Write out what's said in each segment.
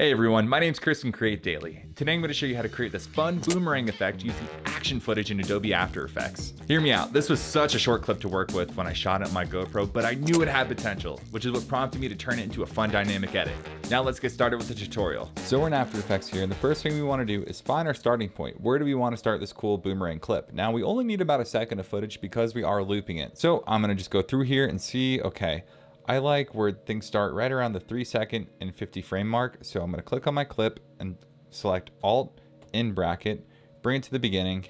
Hey everyone, my name is Chris from Create Daley. Today I'm going to show you how to create this fun boomerang effect using action footage in Adobe After Effects. Hear me out, this was such a short clip to work with when I shot it on my GoPro, but I knew it had potential, which is what prompted me to turn it into a fun dynamic edit. Now let's get started with the tutorial. So we're in After Effects here, and the first thing we want to do is find our starting point. Where do we want to start this cool boomerang clip? Now we only need about a second of footage because we are looping it. So I'm going to just go through here and see, okay, I like where things start right around the 3 second and 50 frame mark. So I'm going to click on my clip and select Alt in bracket, bring it to the beginning,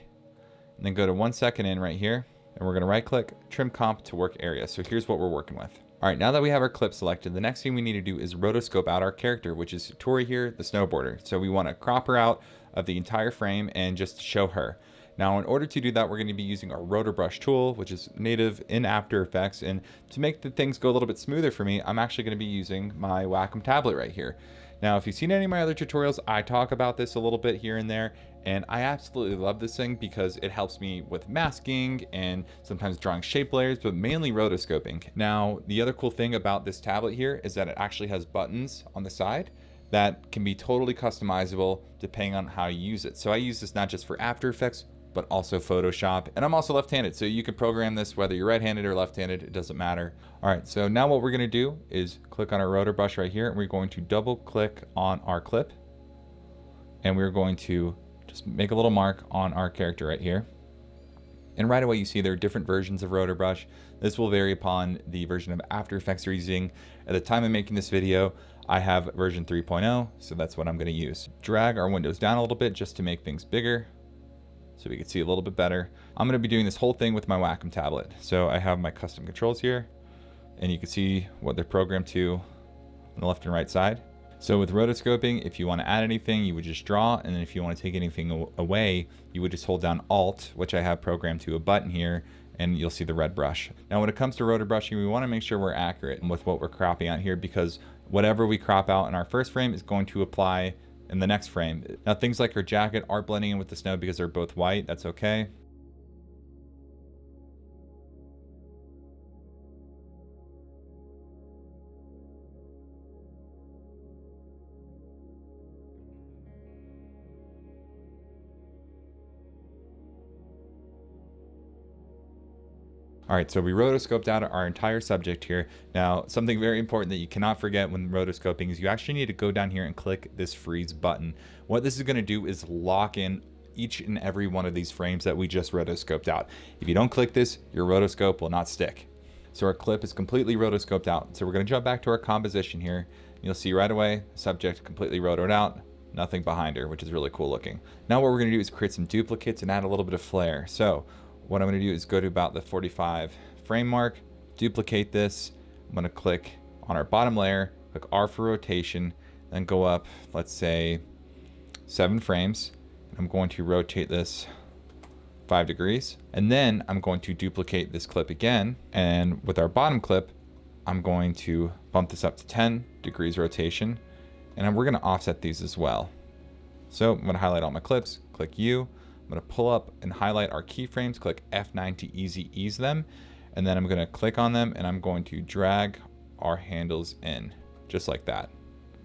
and then go to 1 second in right here. And we're going to right click, trim comp to work area. So here's what we're working with. All right, now that we have our clip selected, the next thing we need to do is rotoscope out our character, which is Tori here, the snowboarder. So we want to crop her out of the entire frame and just show her. Now, in order to do that, we're going to be using our roto brush tool, which is native in After Effects. And to make the things go a little bit smoother for me, I'm actually going to be using my Wacom tablet right here. Now, if you've seen any of my other tutorials, I talk about this a little bit here and there, and I absolutely love this thing because it helps me with masking and sometimes drawing shape layers, but mainly rotoscoping. Now, the other cool thing about this tablet here is that it actually has buttons on the side that can be totally customizable depending on how you use it. So I use this not just for After Effects, but also Photoshop. And I'm also left-handed, so you can program this whether you're right-handed or left-handed, it doesn't matter. All right, so now what we're gonna do is click on our roto brush right here, and we're going to double click on our clip, and we're going to just make a little mark on our character right here. And right away you see there are different versions of roto brush. This will vary upon the version of After Effects you're using. At the time of making this video, I have version 3.0, so that's what I'm gonna use. Drag our windows down a little bit just to make things bigger so we can see a little bit better. I'm to be doing this whole thing with my Wacom tablet. So I have my custom controls here and you can see what they're programmed to on the left and right side. So with rotoscoping, if you want to add anything, you would just draw. And then if you want to take anything away, you would just hold down Alt, which I have programmed to a button here, and you'll see the red brush. Now, when it comes to roto brushing, we want to make sure we're accurate with what we're cropping out here because whatever we crop out in our first frame is going to apply in the next frame. Now things like her jacket are blending in with the snow because they're both white, that's okay. All right, so we rotoscoped out our entire subject here. Now, something very important that you cannot forget when rotoscoping is you actually need to go down here and click this freeze button. What this is gonna do is lock in each and every one of these frames that we just rotoscoped out. If you don't click this, your rotoscope will not stick. So our clip is completely rotoscoped out. So we're gonna jump back to our composition here. You'll see right away, subject completely rotoed out, nothing behind her, which is really cool looking. Now what we're gonna do is create some duplicates and add a little bit of flare. So what I'm going to do is go to about the 45 frame mark, duplicate this. I'm going to click on our bottom layer, click R for rotation, then go up, let's say seven frames. I'm going to rotate this five degrees. And then I'm going to duplicate this clip again. And with our bottom clip, I'm going to bump this up to 10 degrees rotation. And we're gonna offset these as well. So I'm gonna highlight all my clips, click U, I'm going to pull up and highlight our keyframes, click F9 to easy ease them, and then I'm going to click on them and I'm going to drag our handles in, just like that.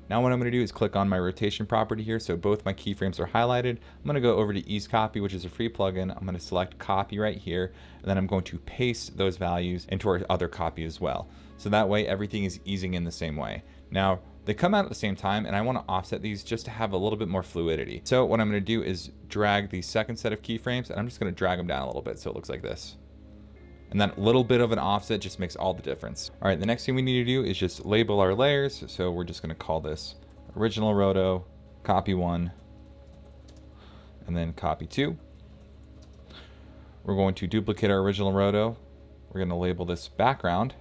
Now what I'm going to do is click on my rotation property here, so both my keyframes are highlighted. I'm going to go over to Ease Copy, which is a free plugin. I'm going to select Copy right here, and then I'm going to paste those values into our other copy as well. So that way everything is easing in the same way. Now, they come out at the same time and I want to offset these just to have a little bit more fluidity. So what I'm going to do is drag the second set of keyframes and I'm just going to drag them down a little bit so it looks like this. And that little bit of an offset just makes all the difference. All right, the next thing we need to do is just label our layers. So we're just going to call this original roto, copy one, and then copy two. We're going to duplicate our original roto. We're going to label this background.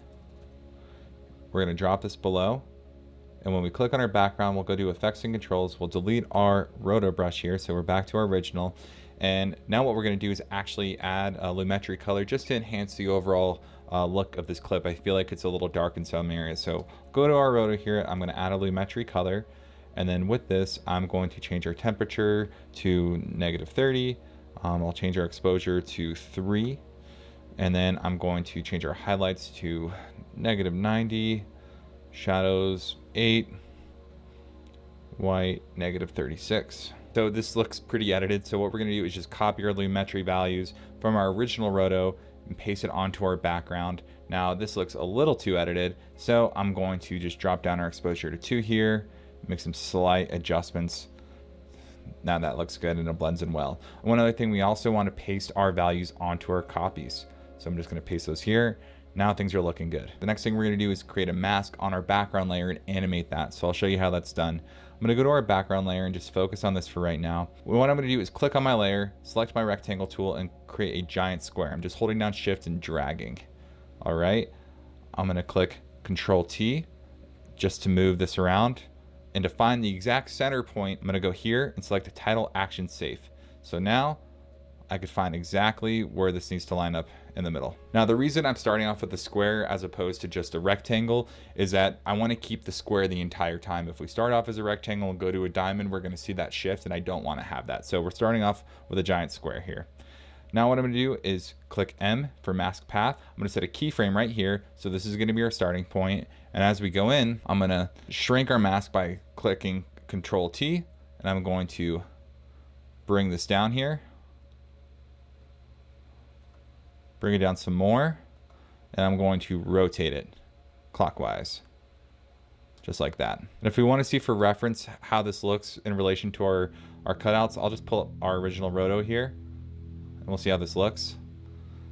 We're going to drop this below and when we click on our background, we'll go to effects and controls. We'll delete our roto brush here. So we're back to our original. And now what we're gonna do is actually add a Lumetri color just to enhance the overall uh, look of this clip. I feel like it's a little dark in some areas. So go to our roto here. I'm gonna add a Lumetri color. And then with this, I'm going to change our temperature to negative 30. Um, I'll change our exposure to three. And then I'm going to change our highlights to negative 90 shadows 8 white, negative 36. So this looks pretty edited. So what we're gonna do is just copy our lumetri values from our original roto and paste it onto our background. Now this looks a little too edited. So I'm going to just drop down our exposure to two here, make some slight adjustments. Now that looks good and it blends in well. One other thing, we also want to paste our values onto our copies. So I'm just gonna paste those here. Now things are looking good. The next thing we're gonna do is create a mask on our background layer and animate that. So I'll show you how that's done. I'm gonna go to our background layer and just focus on this for right now. What I'm gonna do is click on my layer, select my rectangle tool and create a giant square. I'm just holding down shift and dragging. All right, I'm gonna click control T just to move this around. And to find the exact center point, I'm gonna go here and select the title action safe. So now I could find exactly where this needs to line up in the middle. Now, the reason I'm starting off with a square as opposed to just a rectangle is that I want to keep the square the entire time. If we start off as a rectangle and go to a diamond, we're going to see that shift and I don't want to have that. So we're starting off with a giant square here. Now what I'm to do is click M for mask path. I'm to set a keyframe right here. So this is going to be our starting point. And as we go in, I'm going to shrink our mask by clicking Control T. And I'm going to bring this down here bring it down some more, and I'm going to rotate it clockwise, just like that. And if we want to see for reference how this looks in relation to our, our cutouts, I'll just pull up our original roto here, and we'll see how this looks.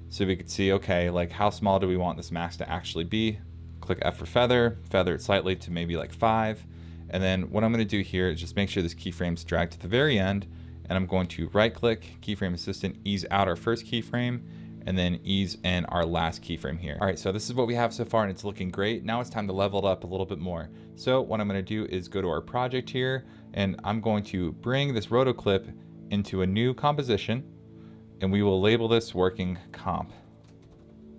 So we could see, okay, like how small do we want this mask to actually be? Click F for feather, feather it slightly to maybe like five. And then what I'm gonna do here is just make sure this keyframe's dragged to the very end, and I'm going to right click, keyframe assistant, ease out our first keyframe, and then ease in our last keyframe here. All right, so this is what we have so far and it's looking great. Now it's time to level it up a little bit more. So what I'm gonna do is go to our project here and I'm going to bring this roto clip into a new composition and we will label this working comp.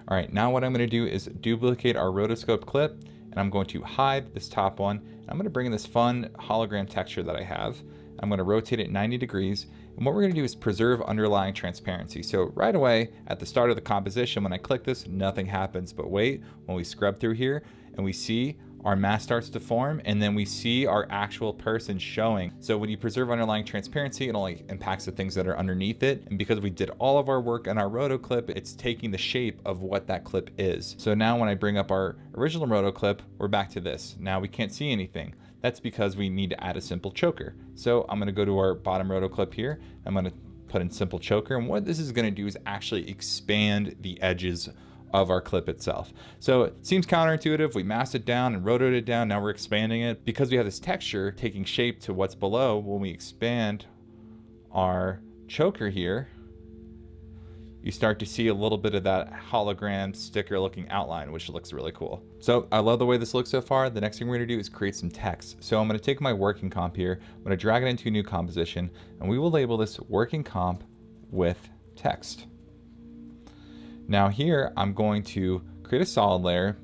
All right, now what I'm gonna do is duplicate our rotoscope clip and I'm going to hide this top one. I'm gonna bring in this fun hologram texture that I have. I'm gonna rotate it 90 degrees and what we're gonna do is preserve underlying transparency. So right away at the start of the composition, when I click this, nothing happens. But wait, when we scrub through here and we see our mask starts to form and then we see our actual person showing. So when you preserve underlying transparency, it only impacts the things that are underneath it. And because we did all of our work on our roto clip, it's taking the shape of what that clip is. So now when I bring up our original roto clip, we're back to this. Now we can't see anything. That's because we need to add a simple choker. So I'm gonna go to our bottom roto clip here. I'm gonna put in simple choker. And what this is gonna do is actually expand the edges of our clip itself. So it seems counterintuitive. We masked it down and rotated it down. Now we're expanding it because we have this texture taking shape to what's below. When we expand our choker here, you start to see a little bit of that hologram sticker looking outline, which looks really cool. So I love the way this looks so far. The next thing we're gonna do is create some text. So I'm gonna take my working comp here, I'm gonna drag it into a new composition, and we will label this working comp with text. Now here, I'm going to create a solid layer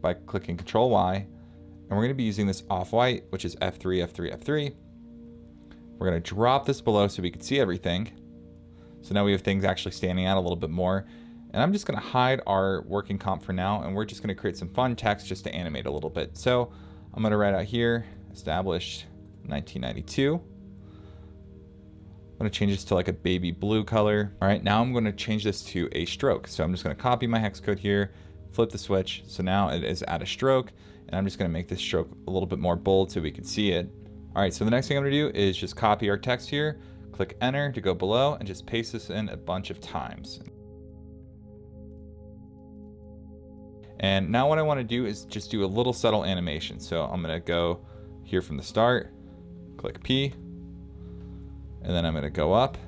by clicking Control Y, and we're gonna be using this off-white, which is F3, F3, F3. We're gonna drop this below so we can see everything. So now we have things actually standing out a little bit more. And I'm just gonna hide our working comp for now, and we're just gonna create some fun text just to animate a little bit. So I'm gonna write out here, established 1992. I'm gonna change this to like a baby blue color. All right, now I'm gonna change this to a stroke. So I'm just gonna copy my hex code here, flip the switch. So now it is at a stroke, and I'm just gonna make this stroke a little bit more bold so we can see it. All right, so the next thing I'm gonna do is just copy our text here, Click enter to go below and just paste this in a bunch of times. And now what I want to do is just do a little subtle animation. So I'm going to go here from the start, click P, and then I'm going to go up,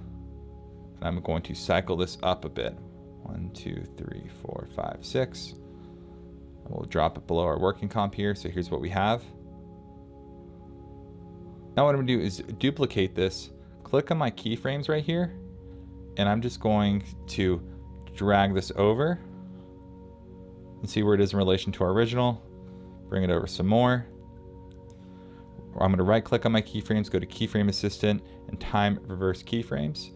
and I'm going to cycle this up a bit. One, two, three, four, five, six. We'll drop it below our working comp here. So here's what we have. Now what I'm gonna do is duplicate this click on my keyframes right here, and I'm just going to drag this over and see where it is in relation to our original. Bring it over some more. I'm going to right click on my keyframes, go to keyframe assistant and time reverse keyframes.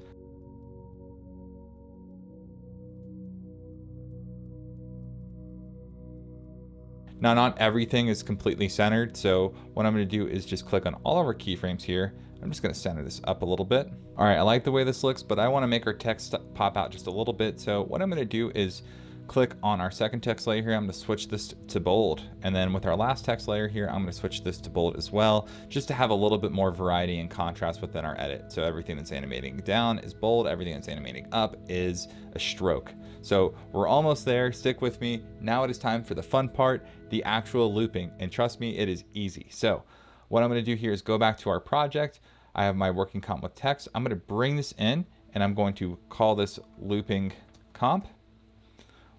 Now, not everything is completely centered. So what I'm gonna do is just click on all of our keyframes here. I'm just gonna center this up a little bit. All right, I like the way this looks, but I wanna make our text pop out just a little bit. So what I'm gonna do is click on our second text layer here. I'm gonna switch this to bold. And then with our last text layer here, I'm gonna switch this to bold as well, just to have a little bit more variety and contrast within our edit. So everything that's animating down is bold, everything that's animating up is a stroke. So we're almost there, stick with me. Now it is time for the fun part, the actual looping. And trust me, it is easy. So what I'm gonna do here is go back to our project. I have my working comp with text. I'm gonna bring this in and I'm going to call this looping comp.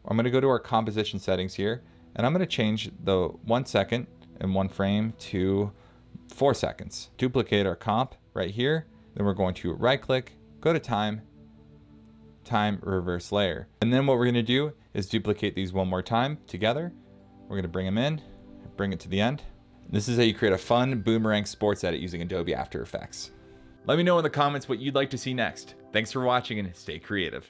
I'm going to go to our composition settings here and I'm going to change the one second and one frame to four seconds. Duplicate our comp right here. Then we're going to right click, go to time, time reverse layer. And then what we're going to do is duplicate these one more time together. We're going to bring them in, bring it to the end. This is how you create a fun boomerang sports edit using Adobe After Effects. Let me know in the comments what you'd like to see next. Thanks for watching and stay creative.